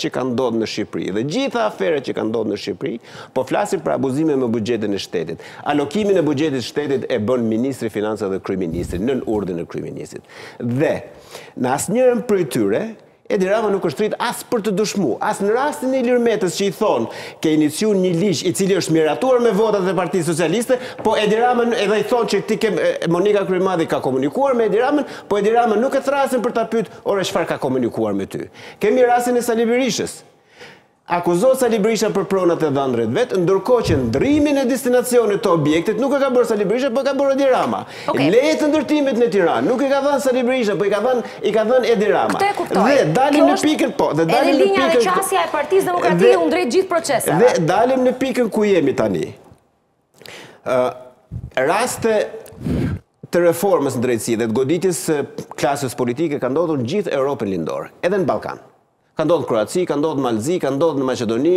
që kanë ndodhur në Shqipëri dhe gjitha aferat që kanë ndodhur në Shqipëri, po flasim për abuzime me buxhetin e shtetit. Alokimin e buxhetit shtetit e bën ministri i Financave dhe kryeministri, nën urdhrin e kryeministrit. Dhe, në asnjërën prej tyre, Edi Rama nuk është thirr as për të dëshmu, as në rastin e Ilir Metës që i thonë, ke iniciu një ligj i cili është miratuar me votat e Partisë Socialiste, po Edi Rama edhe i thonë që ti ke, Monika Kryemadhi ka komunikuar me Edi Ramën, po Edi Rama nuk e thrasin për ta pyet, ore çfarë ka komunikuar me ty. Kemi rastin e Sali Berishës. Akuzohet Sali Berisha për pronat e dhëndrrit vet, ndërkohë që ndrrimin e destinacionit të objektit nuk e ka bërë Sali Berisha, po e ka bërë Edi Rama. Okay. Lejet e ndërtimit në Tiranë nuk i ka dhënë Sali Berisha, po i ka dhënë i ka dhënë Edi Rama. Këtë e kuptoj. Dhe dalim në pikën, po, dhe dalim në pikën. Edhe linja dhe qasja e Partisë Demokratike kundrejt gjithë proceseve. Dhe dalim në pikën ku jemi tani. Raste të reformës në drejtësi dhe të goditjes së klasës politike ka ndodhur në gjithë Europën lindore, edhe në Ballkan. Ka ndodhur në Kroaci, ka ndodhur në Mal të Zi, ka ndodhur në Maqedoni,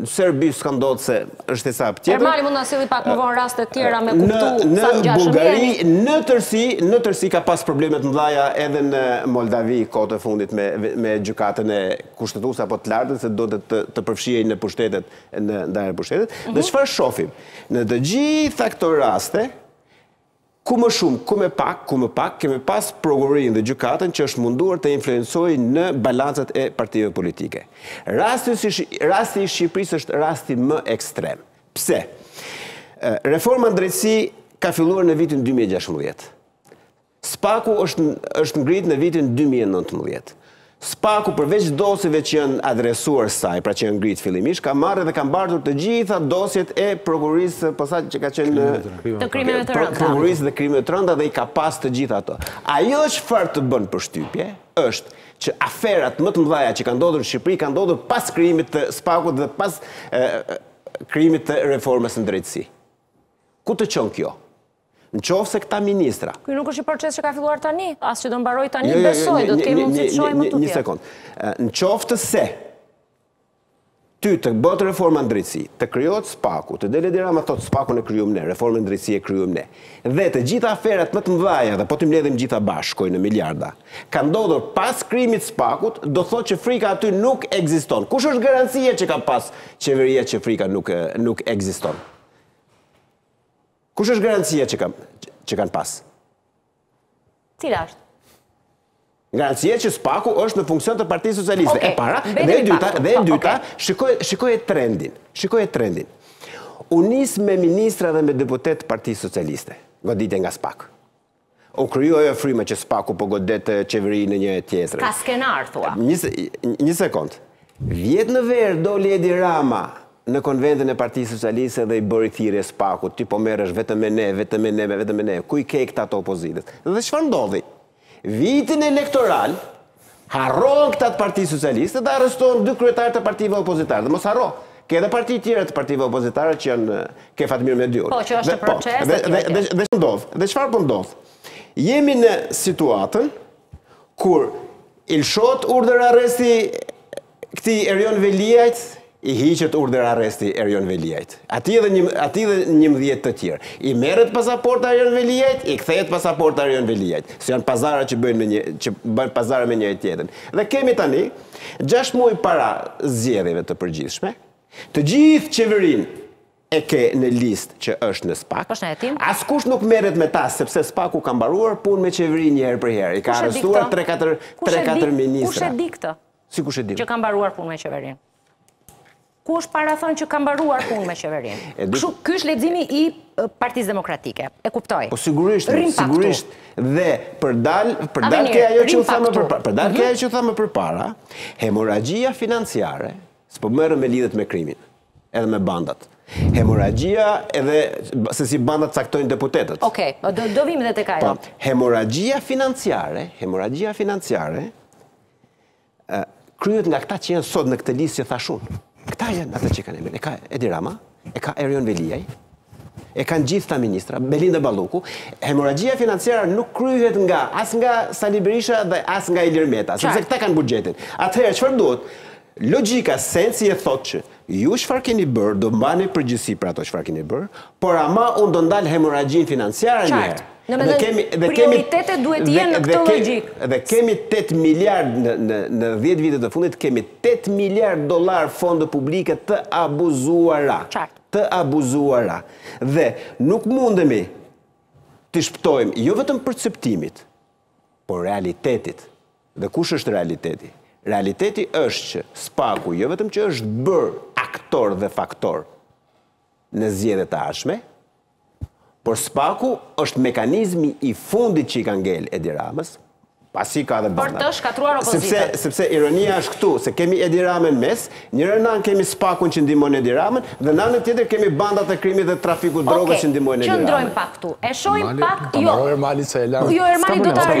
në Serbi s'ka ndodhur se është e sapë tjetër. Ermali mund na sjelli pak më vonë raste të tjera me kuptu sa të ngjashëm jemi. Në Bullgari, në tërësi, në tërësi ka pas probleme të mëdha edhe në Moldavi kohët e fundit me me Gjykatën Kushtetuese apo të Lartën se donte të përfshihej në pushtetet në ndarjen e pushtetit, dhe çfarë shofim? Në të gjitha këto raste, ku më shumë, ku më pak, ku më pak, kemi pas prokurorinë dhe gjykatën që është munduar të influencojë në balancat e partive politike. Rasti, rasti i Shqipërisë është rasti më ekstrem. Pse? Reforma në drejtësi ka filluar në vitin 2016. SPAK-u është ngrit në vitin dy mijë e nëntëmbëdhjetë. SPAK-u përveç dosjeve që janë adresuar saj, pra që janë ngrit fillimisht, ka marrë dhe ka mbartur të gjitha dosjet e Prokurorisë së Posaçme që ka qenë në krimeve të rënda. Prokurorisë së krimeve të rënda dhe i ka pas të gjitha ato. Ajo çfarë të bën përshtypje është që aferat më të mëdha që kanë ndodhur në Shqipëri kanë ndodhur pas krijimit të SPAK-ut dhe pas krijimit të reformës në drejtësi. Ku të çon kjo? Në qoftë se këta ministra. Ky nuk është një proces që ka filluar tani, as që do mbarojë tani, besoj, do të kemi mundësi të shohim më tutje. Një sekondë. Në qoftë se ty të bëhet reforma në drejtësi, të krijohet SPAK-u, të del Edi Rama thotë SPAK-un e krijum ne, reforma në drejtësi e krijum ne, dhe të gjitha aferat më të mdhaja dhe po t'i mbledhim gjitha bashkë shkojnë miliarda, ka ndodhur pas krijimit SPAK-ut, do thotë që frika aty nuk ekziston. Kush është garancia që ka pas qeveria që frika nuk ekziston? Kush është garancia që kam që kanë pas? Cila është? Garancia që SPAK-u është në funksion të Partisë Socialiste. Okay. E para, dhe e dyta, dhe e dyta, okay. shikoje shikoje trendin. Shikoje trendin. U nis me ministra dhe me deputetë të Partisë Socialiste. Goditje nga SPAK-u. U krijua ajo fryma që SPAK-u po godet qeveri në një e tjetrën. S'ka skenar, thua. Një sekond. Vjet në verë doli Edi Rama në Konventin e Partisë Socialiste dhe i bëri thirrje SPAK-ut, ti po merresh vetëm me ne, vetëm me ne, vetëm me ne, ku i ke këta të opozitës? Dhe çfarë ndodhi? Vitin elektoral, Harrohen këta të Partisë Socialiste dhe arrestohen dy kryetarë të partive opozitare. Dhe mos harro, ke edhe parti tjera të partive opozitare që janë ke Fatmir Mediun. Po, që është në proces etj. Dhe, dhe, dhe, dhe ndodh, dhe çfarë po ndodh? Jemi në situatën kur i lshohet urdhër arresti Këtij Erion Veliajt i hiqet urdhër arresti Erion Veliajt. Atij dhe një, atij dhe njëmbëdhjetë të tjerë. I merret pasaporta Erion Veliajt, i kthehet pasaporta Erion Veliajt. Se janë pazara që bëjnë me një, që bëjnë pazare me njëri tjetrin. Dhe kemi tani, gjashtë muaj para zgjedhjeve të përgjithshme, të gjithë qeverinë e ke në listë që është në spak. Askush nuk merret me ta sepse spaku ka mbaruar punë me qeverinë një herë për herë. I ka arrestuar tre katër tre katër ministra. Kush e di këtë? Si kush e di. Që ka mbaruar punë me qeverinë. Ku është para thënë që ka mbaruar punë me qeverinë? Kështu, ky është leximi i Partisë Demokratike. E kuptoj. Po sigurisht, sigurisht dhe për dal, për dal te ajo që u tha më për për dal te mhm. ajo që u tha më përpara, hemoragjia financiare, s'po merrem me lidhjet me krimin, edhe me bandat. Hemoragjia edhe se si bandat caktojnë deputetët. Okej, okay, do do vim edhe tek ajo. Po, hemoragjia financiare, hemoragjia financiare kryhet nga këta që janë sot në këtë listë që thash unë. Këta janë ata që kanë emrin. E ka Edi Rama, e ka Erion Veliaj, e kanë gjithë kta ministra, Belinda Balluku, hemoragjia financiare nuk kryhet nga as nga Sali Berisha dhe as nga Ilir Meta, sepse këta kanë buxhetin. Atëherë çfarë duhet? Logjika, sensi e thotë që Ju çfarë keni bërë do mbani përgjegjësi për ato çfarë keni bërë, por ama unë do ndal hemorragjinë financiare një herë. Qartë. Dhe kemi dhe kemi prioritetet duhet të jenë në këtë logjikë. Dhe kemi tetë miliardë në në në dhjetë vitet e fundit kemi tetë miliardë dollarë fonde publike të abuzuara. Qartë. Të abuzuara. Dhe nuk mundemi t'i shpëtojmë jo vetëm përceptimit, por realitetit. Dhe kush është realiteti? Realiteti është që SPAK-u jo vetëm që është bërë aktor dhe faktor në zgjedhjet të ardhshme, por SPAK-u është mekanizmi i fundit që i ka ngel Edi Ramës, pasi ka dhe bandat. Për të shkatërruar opozitën. Sepse ironia është këtu, se kemi Edi Ramën mes, Njërën anë kemi SPAK-un që ndihmon Edi Ramën dhe në anën tjetër kemi bandat e krimit dhe trafikut të drogës që ndihmojnë Edi Ramën. Okej, qëndrojmë pak këtu. E shohim pak, jo, jo Ermani do ta arrijë.